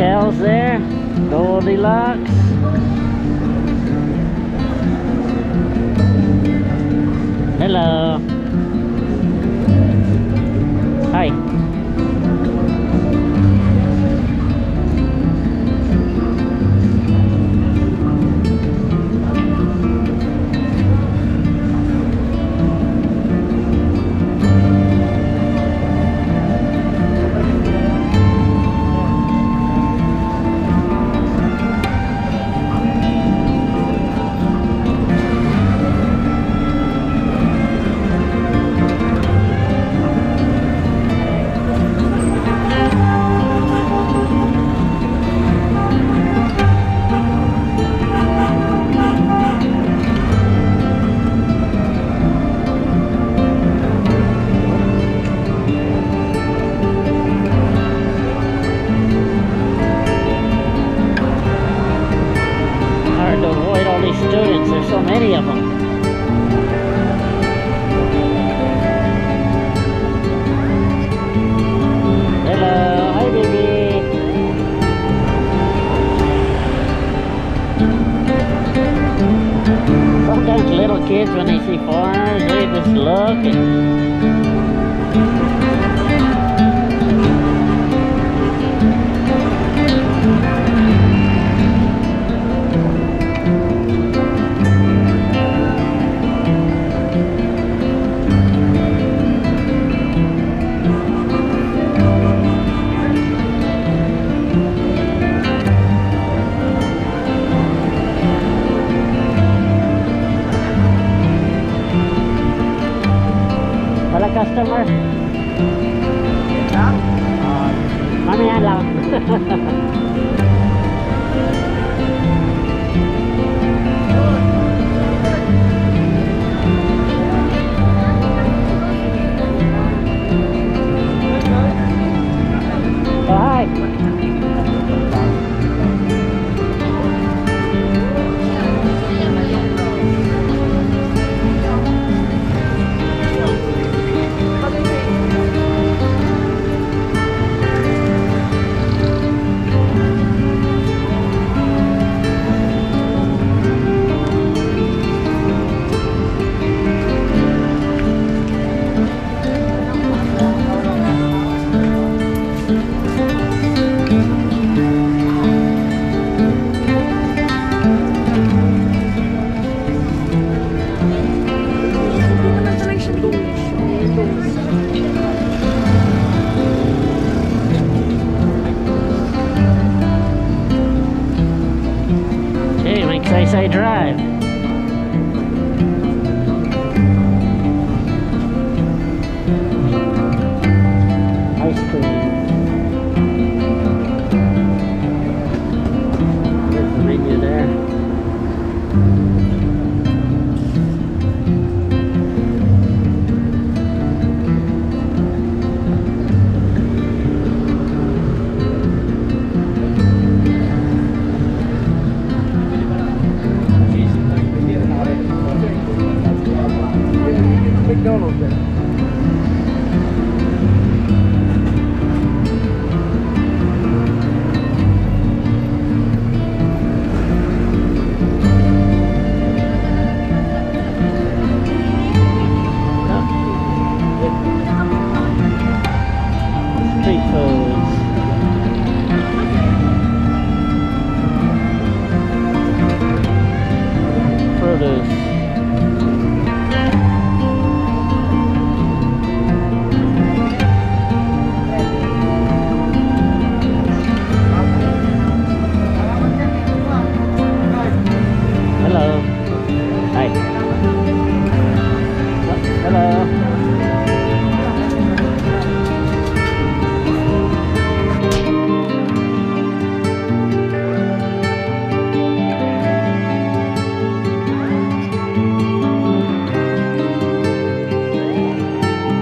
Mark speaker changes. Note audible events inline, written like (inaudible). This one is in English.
Speaker 1: cows there. Goldilocks. Hello. Little kids, when they see foreigners, they just look and Customer? Ah, mamaya lang. (laughs) Say Say Drive. McDonald's there. produce.